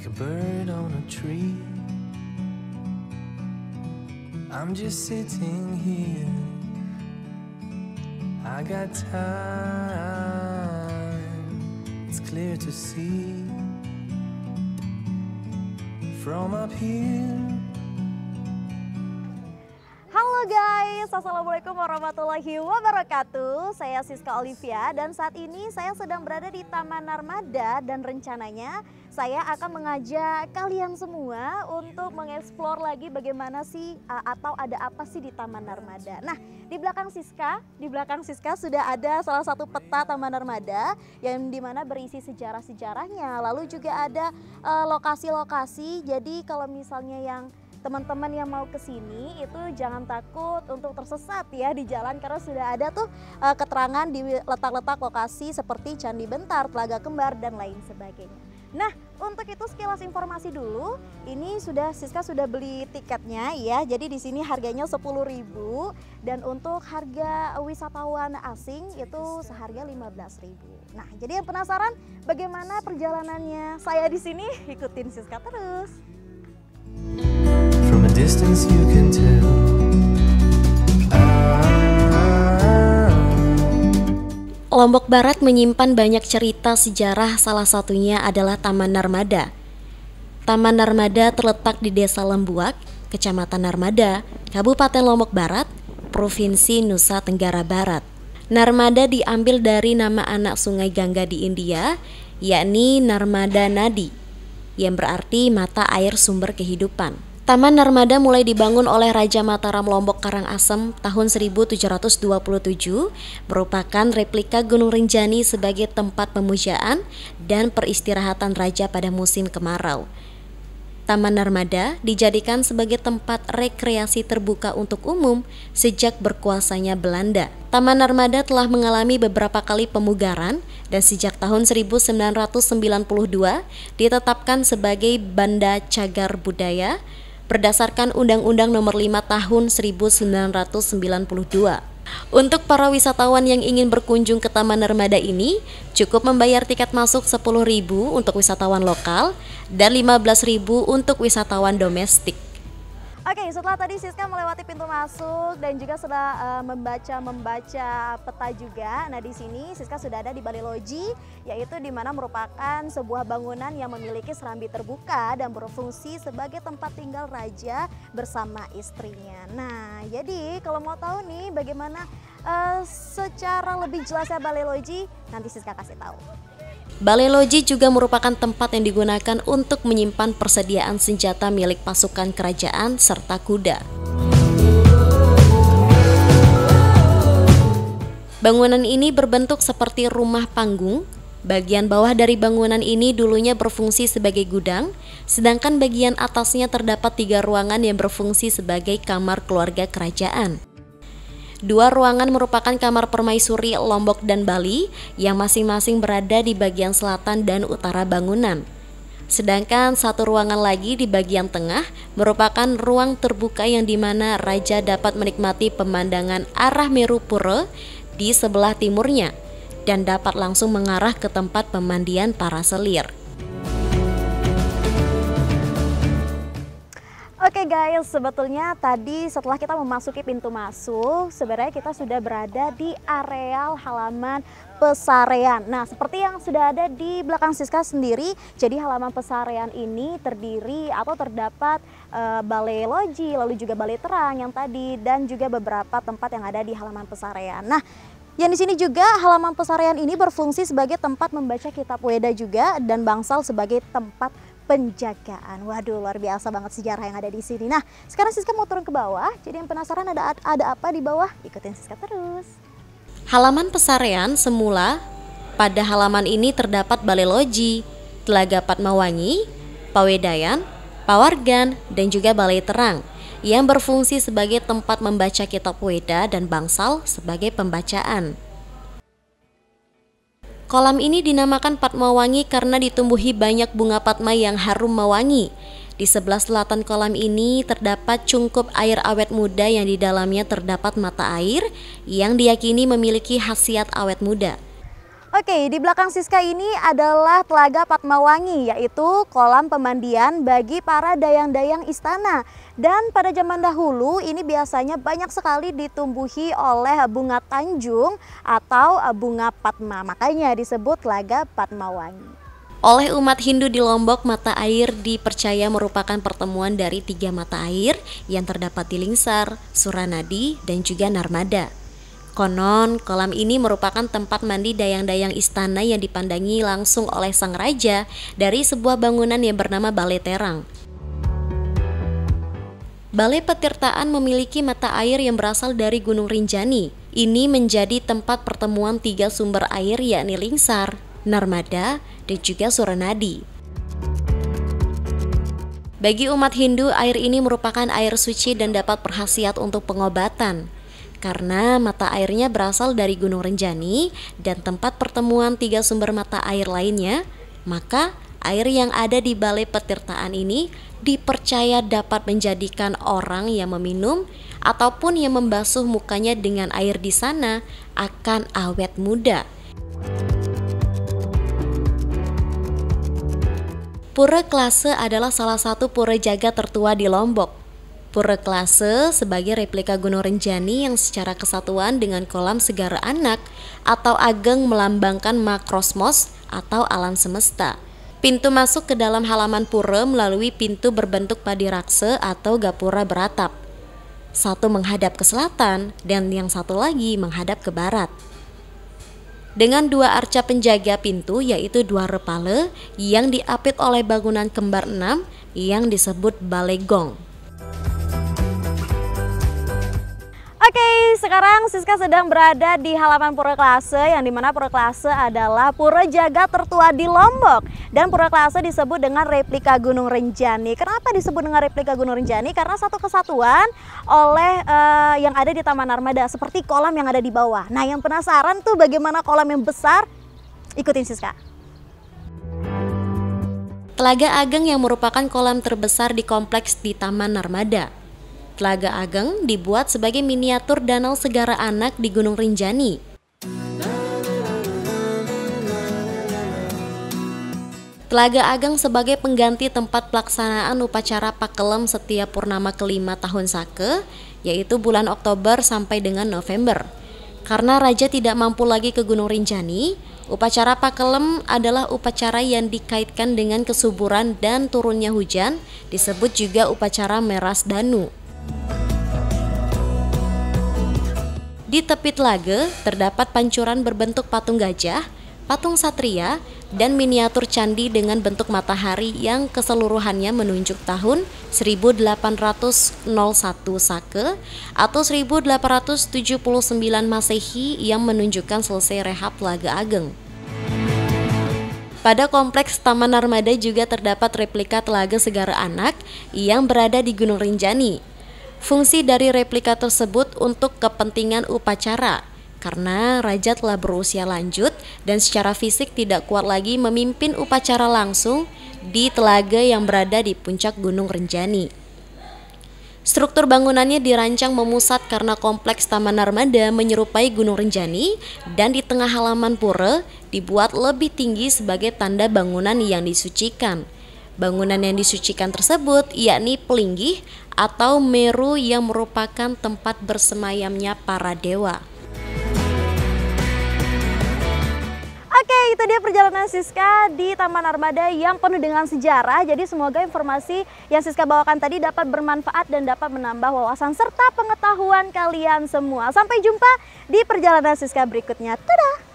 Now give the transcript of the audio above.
like a bird on a tree. I'm just sitting here. I got time, it's clear to see from up here. Guys, Assalamualaikum warahmatullahi wabarakatuh. Saya Siska Olivia dan saat ini saya sedang berada di Taman Narmada Dan rencananya saya akan mengajak kalian semua untuk mengeksplor lagi bagaimana sih uh, atau ada apa sih di Taman Narmada. Nah di belakang Siska, di belakang Siska sudah ada salah satu peta Taman Narmada Yang di mana berisi sejarah-sejarahnya. Lalu juga ada uh, lokasi-lokasi. Jadi kalau misalnya yang teman-teman yang mau ke sini itu jangan takut untuk tersesat ya di jalan karena sudah ada tuh uh, keterangan di letak-letak lokasi seperti Candi Bentar, Telaga Kembar dan lain sebagainya. Nah, untuk itu sekilas informasi dulu. Ini sudah Siska sudah beli tiketnya ya. Jadi di sini harganya 10.000 dan untuk harga wisatawan asing itu seharga 15.000. Nah, jadi yang penasaran bagaimana perjalanannya saya di sini? Ikutin Siska terus. Lombok Barat menyimpan banyak cerita sejarah, salah satunya adalah Taman Narmada. Taman Narmada terletak di Desa Lembuak, Kecamatan Narmada, Kabupaten Lombok Barat, Provinsi Nusa Tenggara Barat. Narmada diambil dari nama anak sungai Gangga di India, yakni Narmada Nadi, yang berarti mata air sumber kehidupan. Taman Narmada mulai dibangun oleh Raja Mataram Lombok Karangasem tahun 1727 merupakan replika Gunung Rinjani sebagai tempat pemujaan dan peristirahatan raja pada musim kemarau. Taman Narmada dijadikan sebagai tempat rekreasi terbuka untuk umum sejak berkuasanya Belanda. Taman Narmada telah mengalami beberapa kali pemugaran dan sejak tahun 1992 ditetapkan sebagai Banda Cagar Budaya berdasarkan Undang-Undang Nomor 5 Tahun 1992. Untuk para wisatawan yang ingin berkunjung ke Taman Narmada ini, cukup membayar tiket masuk 10.000 untuk wisatawan lokal dan 15.000 untuk wisatawan domestik. Oke, setelah tadi Siska melewati pintu masuk dan juga sudah eh, membaca membaca peta juga. Nah, di sini Siska sudah ada di Balai Loji, yaitu di mana merupakan sebuah bangunan yang memiliki serambi terbuka dan berfungsi sebagai tempat tinggal raja bersama istrinya. Nah, jadi kalau mau tahu nih bagaimana eh, secara lebih jelasnya Balai Loji, nanti Siska kasih tahu. Balai Loji juga merupakan tempat yang digunakan untuk menyimpan persediaan senjata milik pasukan kerajaan serta kuda. Bangunan ini berbentuk seperti rumah panggung. Bagian bawah dari bangunan ini dulunya berfungsi sebagai gudang, sedangkan bagian atasnya terdapat tiga ruangan yang berfungsi sebagai kamar keluarga kerajaan. Dua ruangan merupakan kamar permaisuri Lombok dan Bali yang masing-masing berada di bagian selatan dan utara bangunan. Sedangkan satu ruangan lagi di bagian tengah merupakan ruang terbuka yang di mana raja dapat menikmati pemandangan arah Meru Pura di sebelah timurnya dan dapat langsung mengarah ke tempat pemandian para selir. Guys, sebetulnya tadi setelah kita memasuki pintu masuk, sebenarnya kita sudah berada di areal halaman pesarean. Nah, seperti yang sudah ada di belakang Siska sendiri, jadi halaman pesarean ini terdiri atau terdapat eh, balai loji, lalu juga balai terang yang tadi dan juga beberapa tempat yang ada di halaman pesarean. Nah, yang di sini juga halaman pesarean ini berfungsi sebagai tempat membaca kitab Weda juga dan bangsal sebagai tempat penjagaan. Waduh, luar biasa banget sejarah yang ada di sini. Nah, sekarang Siska mau turun ke bawah. Jadi yang penasaran ada ada apa di bawah? Ikutin Siska terus. Halaman pesarean semula pada halaman ini terdapat balai loji, telaga Patmawangi, Pawedayan, Pawargan, dan juga balai terang yang berfungsi sebagai tempat membaca kitab Weda dan bangsal sebagai pembacaan. Kolam ini dinamakan Patmawangi karena ditumbuhi banyak bunga patma yang harum mewangi. Di sebelah selatan kolam ini terdapat cungkup air awet muda yang di dalamnya terdapat mata air yang diyakini memiliki khasiat awet muda. Oke, di belakang Siska ini adalah Telaga Patmawangi, yaitu kolam pemandian bagi para dayang-dayang istana. Dan pada zaman dahulu ini biasanya banyak sekali ditumbuhi oleh bunga tanjung atau bunga patma. Makanya disebut Telaga Patmawangi. Oleh umat Hindu di Lombok, mata air dipercaya merupakan pertemuan dari tiga mata air yang terdapat di Lingsar, Suranadi, dan juga Narmada. Konon, kolam ini merupakan tempat mandi dayang-dayang istana yang dipandangi langsung oleh sang raja dari sebuah bangunan yang bernama Balai Terang. Balai Petirtaan memiliki mata air yang berasal dari Gunung Rinjani. Ini menjadi tempat pertemuan tiga sumber air yakni Lingsar, Narmada, dan juga Suranadi. Bagi umat Hindu, air ini merupakan air suci dan dapat berhasiat untuk pengobatan karena mata airnya berasal dari Gunung Renjani dan tempat pertemuan tiga sumber mata air lainnya, maka air yang ada di balai petirtaan ini dipercaya dapat menjadikan orang yang meminum ataupun yang membasuh mukanya dengan air di sana akan awet muda. Pura Klase adalah salah satu pura jaga tertua di Lombok. Pura Klase sebagai replika Gunung Renjani yang secara kesatuan dengan kolam segara anak atau ageng melambangkan makrosmos atau alam semesta. Pintu masuk ke dalam halaman pura melalui pintu berbentuk padi rakse atau gapura beratap. Satu menghadap ke selatan dan yang satu lagi menghadap ke barat. Dengan dua arca penjaga pintu yaitu dua repale yang diapit oleh bangunan kembar enam yang disebut balai sekarang Siska sedang berada di halaman Pura Klase yang di mana Pura Klase adalah pura jaga tertua di Lombok dan Pura Klase disebut dengan replika Gunung Renjani. Kenapa disebut dengan replika Gunung Renjani? Karena satu kesatuan oleh uh, yang ada di Taman Armada seperti kolam yang ada di bawah. Nah, yang penasaran tuh bagaimana kolam yang besar? Ikutin Siska. Telaga Ageng yang merupakan kolam terbesar di kompleks di Taman Narmada Telaga Ageng dibuat sebagai miniatur danau segara anak di Gunung Rinjani. Telaga Ageng sebagai pengganti tempat pelaksanaan upacara Pakelem setiap purnama kelima tahun Sake, yaitu bulan Oktober sampai dengan November. Karena raja tidak mampu lagi ke Gunung Rinjani, upacara Pakelem adalah upacara yang dikaitkan dengan kesuburan dan turunnya hujan, disebut juga upacara Meras Danu. Di tepi telaga terdapat pancuran berbentuk patung gajah, patung satria, dan miniatur candi dengan bentuk matahari yang keseluruhannya menunjuk tahun 1801 Sake atau 1879 Masehi yang menunjukkan selesai rehab Telaga Ageng. Pada kompleks Taman Armada juga terdapat replika Telaga Segara Anak yang berada di Gunung Rinjani Fungsi dari replika tersebut untuk kepentingan upacara karena raja telah berusia lanjut dan secara fisik tidak kuat lagi memimpin upacara langsung di telaga yang berada di puncak Gunung Renjani. Struktur bangunannya dirancang memusat karena kompleks Taman Narmada menyerupai Gunung Renjani dan di tengah halaman pura dibuat lebih tinggi sebagai tanda bangunan yang disucikan. Bangunan yang disucikan tersebut yakni Pelinggih atau Meru yang merupakan tempat bersemayamnya para dewa. Oke, itu dia perjalanan Siska di Taman Armada yang penuh dengan sejarah. Jadi semoga informasi yang Siska bawakan tadi dapat bermanfaat dan dapat menambah wawasan serta pengetahuan kalian semua. Sampai jumpa di perjalanan Siska berikutnya. Dadah!